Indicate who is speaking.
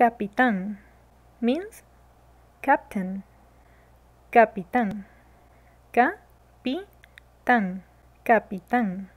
Speaker 1: Capitán means captain. Capitán. Capitán. Capitán.